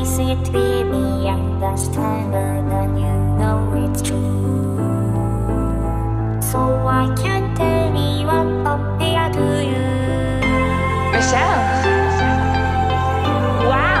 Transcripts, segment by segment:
crazy baby and that's tender than you know it's true. So I can tell you what up do to you. Michelle? Wow.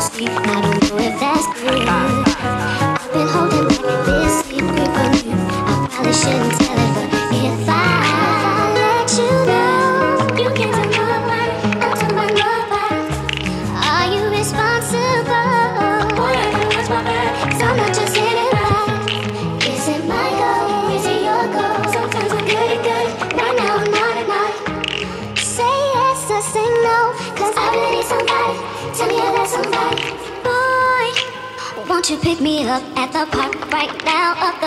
just keep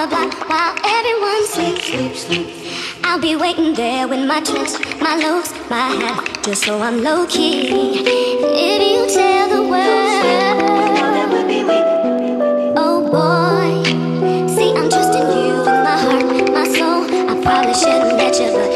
block, while everyone sleeps, sleep, sleep. I'll be waiting there with my tricks, my lows, my hat, just so I'm low key. If you tell the world, oh boy, see I'm trusting you with my heart, my soul. I probably shouldn't let you, but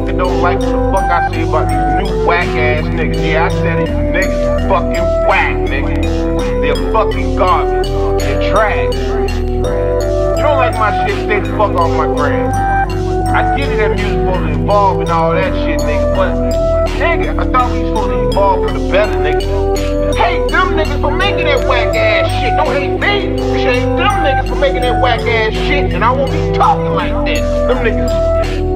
motherfucker don't like what the fuck I say about these new whack ass niggas. Yeah, I said it, niggas fucking whack, nigga. They're fucking garbage. They're trash. You don't like my shit, stay the fuck off my gram. I get it that music's supposed to evolve and all that shit, nigga, but nigga, I thought we supposed to evolve for the better, nigga. Hate them niggas for making that whack ass shit. Don't hate me. Hate them niggas for making that whack ass shit, and I won't be talking like this. Them niggas.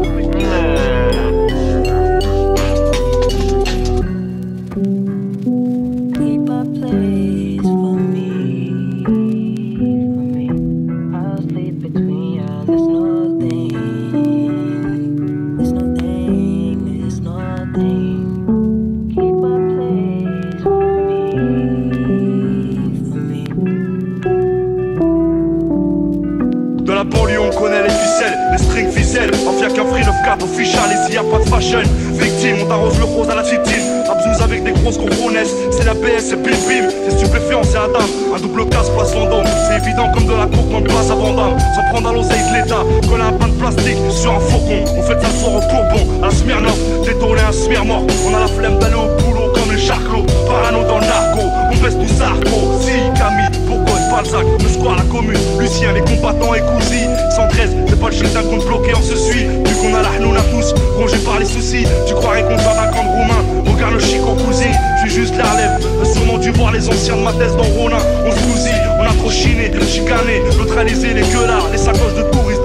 Tu croirais qu'on sort d'un camp de roumain. Regarde le chico cousin, je suis juste la relève T'as sûrement dû voir les anciens de ma thèse dans Ronin On se bousille, on a trop chiné, chicané Neutralisé les gueulards, les sacoches de touristes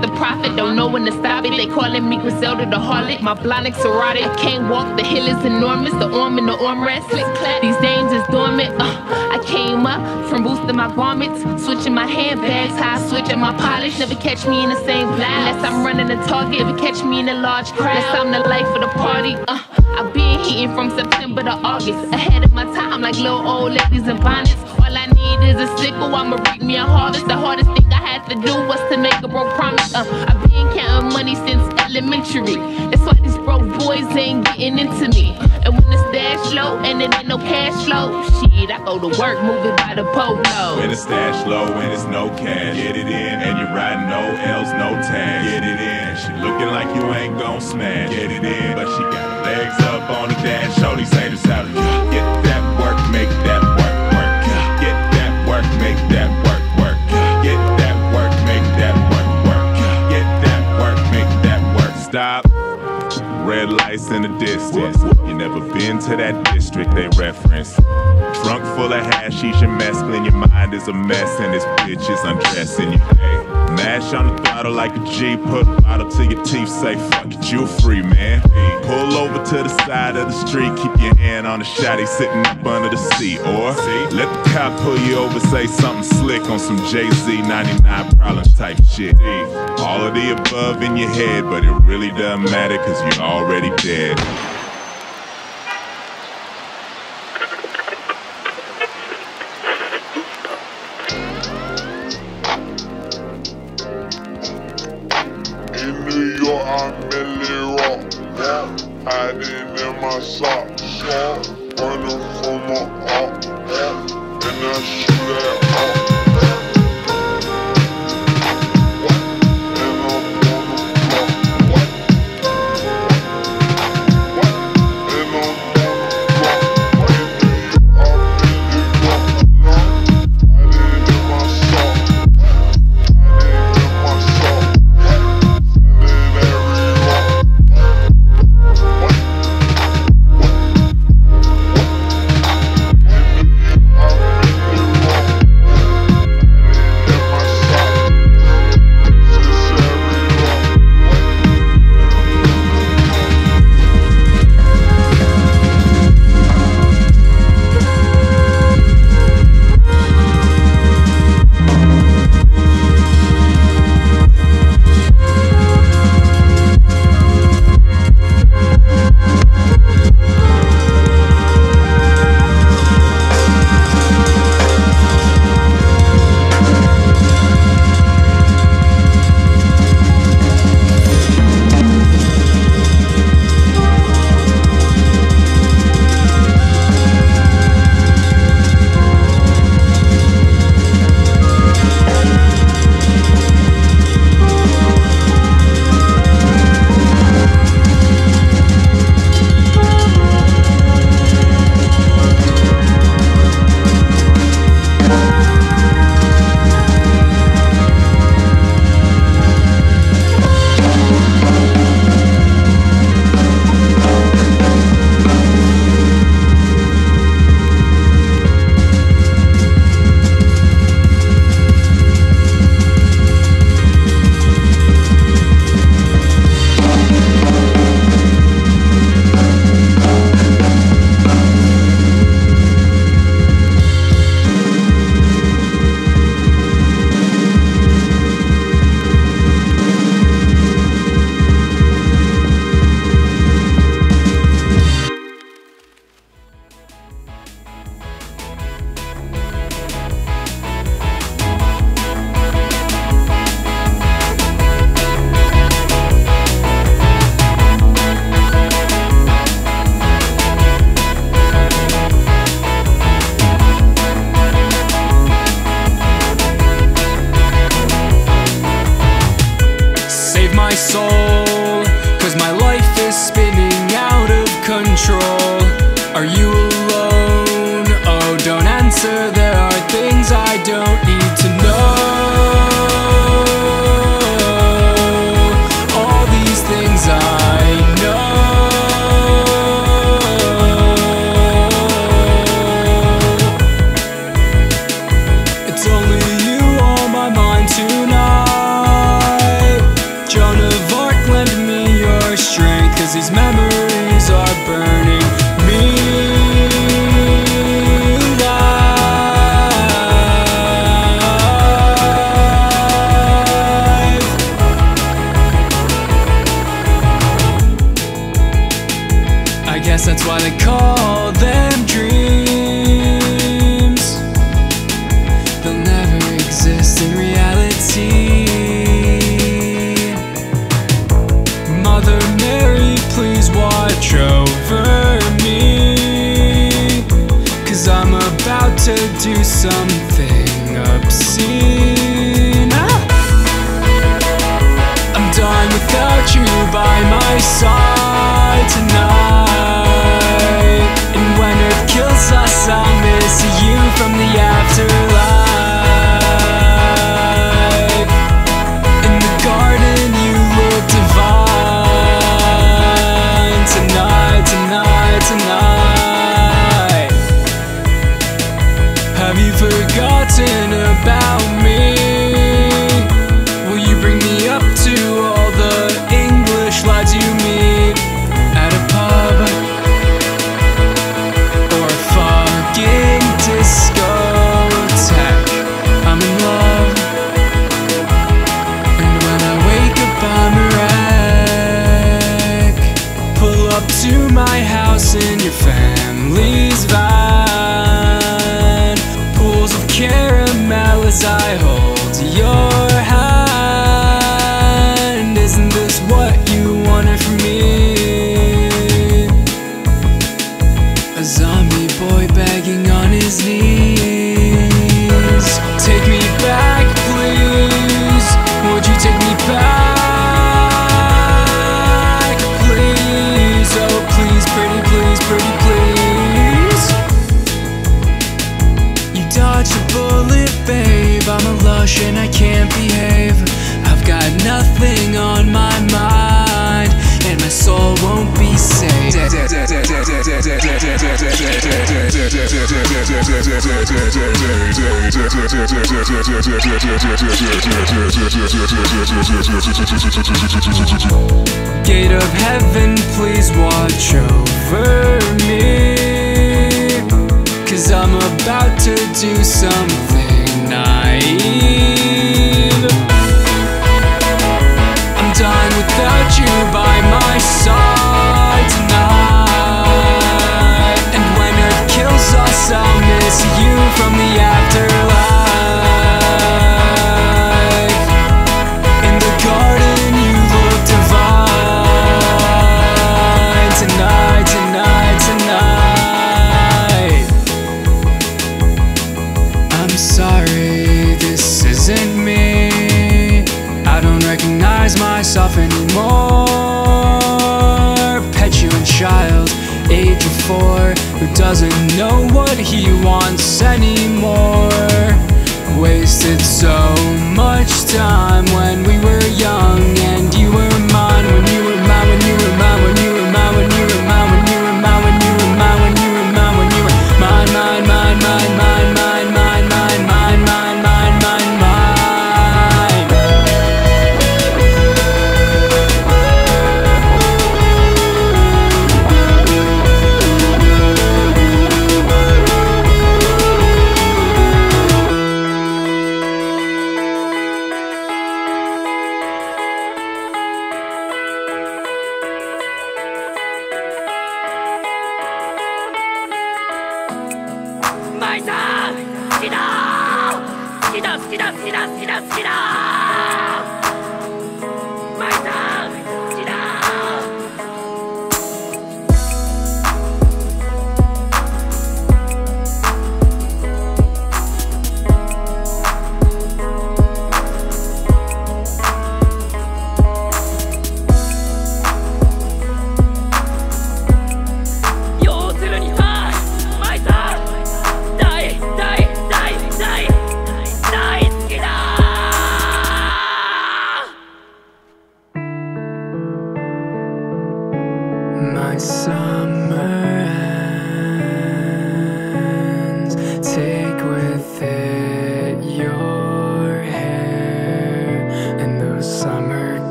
the prophet. Don't know when to stop it. They calling me Griselda the harlot. My blonde erotic. I can't walk, the hill is enormous. The arm and the armrest. Click. These dames is dormant. Uh, I came up from boosting my garments, switching my handbags. How I my polish. Never catch me in the same blouse. Unless I'm running a target. Never catch me in a large crowd. Unless I'm the life of the party. Uh, I've been heating from September to August. Ahead of my time, like little old ladies in bonnets. All I need is a sickle. I'ma reap me a harvest. The hardest thing I had to do was to make a broke promise. Uh, I've been counting money since elementary. That's why these broke boys ain't getting into me. Stash low and it ain't no cash flow, shit, I go to work moving by the polo. When it's stash low and it's no cash, get it in. And you're riding no L's, no tag, get it in. She looking like you ain't gon' smash, get it in. But she got her legs up on the dash, show these haters how to get that work, make that work, work. Get that work, make that work. In the distance. You never been to that district they reference. Trunk full of hashish and mescaline, your mind is a mess, and this bitch is undressing you. Hey, mash on the throttle like a G, put a bottle to your teeth, say fuck it, you free, man. Pull over to the side of the street, keep your hand on the shotty sitting up under the seat, or let the cop pull you over, say something slick on some Jay Z 99 problems type shit. All of the above in your head, but it really doesn't matter, cause you're already dead.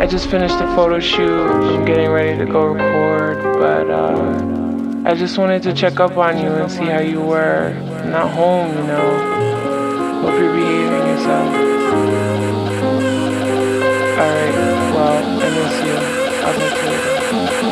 I just finished a photo shoot. I'm getting ready to go record, but uh, I just wanted to check up on you and see how you were. Not home, you know. Hope you're behaving yourself. Alright, well, I miss you. I'll to you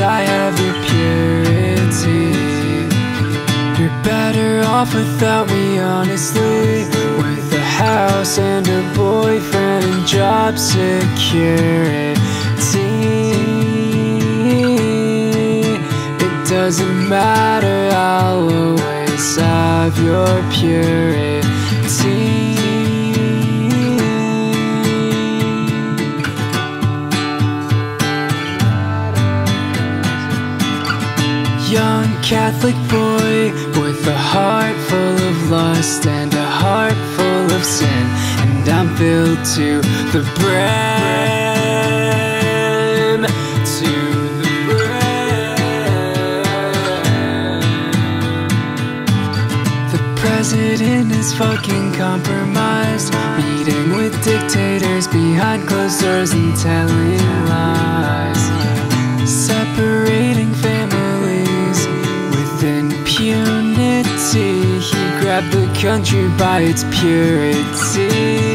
I have your purity. You're better off without me, honestly. With a house and a boyfriend and job security. It doesn't matter, I'll always have your purity. Catholic boy with a heart full of lust and a heart full of sin, and I'm filled to the brim. To the brim. The president is fucking compromised, meeting with dictators behind closed doors and telling lies country by its purity.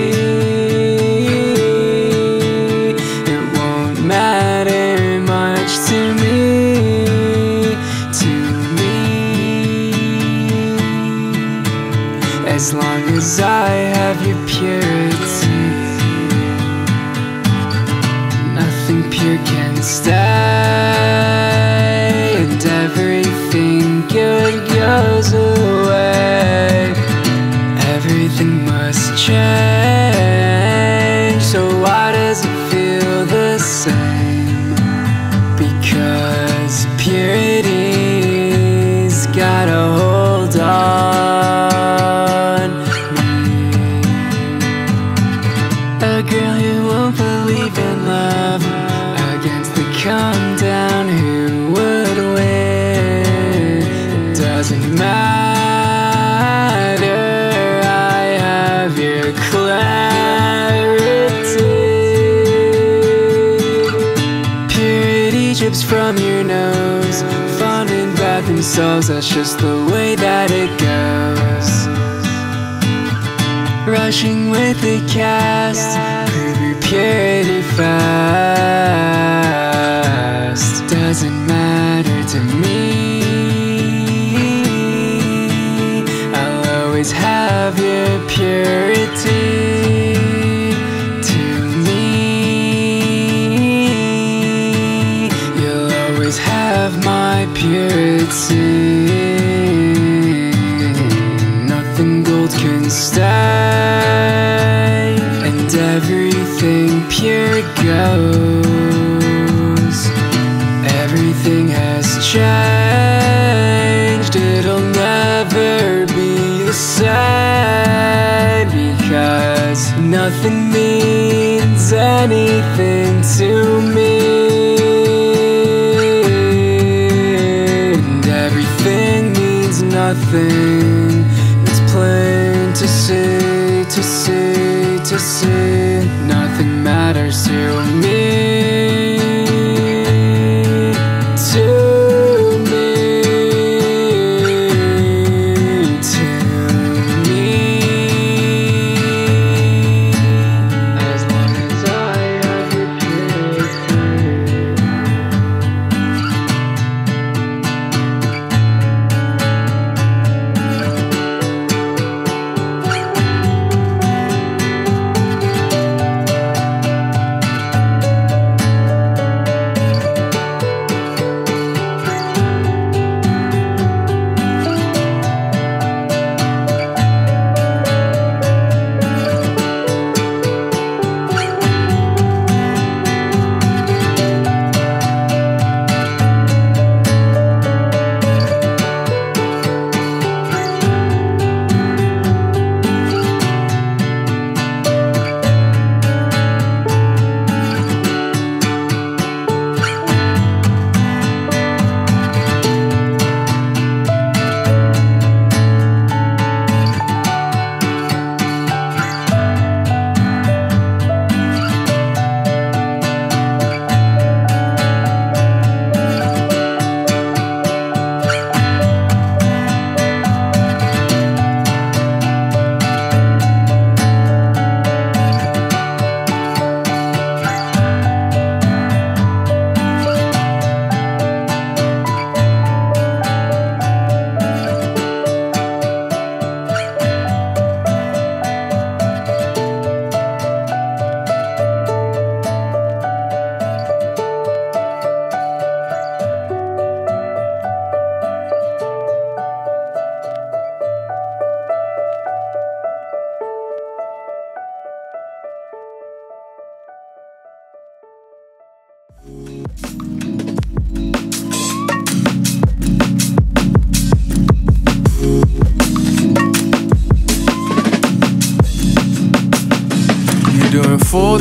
My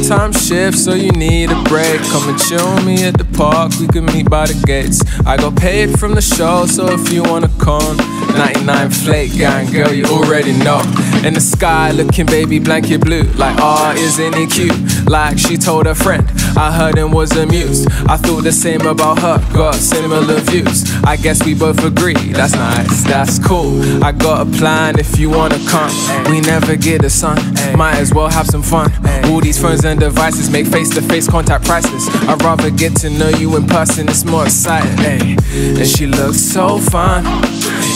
full time shifts, so you need a break. Come and chill me at the park, we can meet by the gates. I got paid from the show, so if you wanna come, 99 Flake Gang, girl, you already know. In the sky, looking baby blanket blue, like, ah, isn't he cute? Like she told her friend, I heard and was amused. I thought the same about her, got similar views. I guess we both agree, that's nice, that's cool. I got a plan if you wanna come. We never get the sun, might as well have some fun. All these phones and devices make face to face contact priceless. I'd rather get to know you in person, it's more exciting. Ay. And she looks so fine.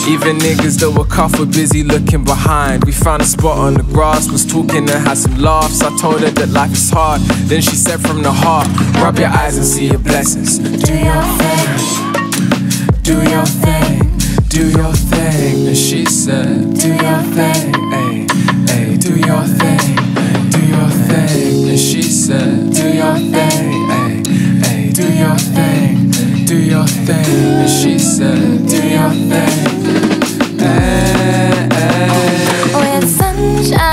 Even niggas that were cuffed were busy looking behind. We found a spot on the grass, was talking and had some laughs. I told her that life is hard. Then she said from the heart, rub your eyes and see your blessings. Do your thing, do your thing, do your thing. And she said, Do your thing, ay, ay, do your thing, your thing. And she said, Do your thing, ay, ay, do your thing, do your thing. And she said, Do your thing, ay, ay. With sunshine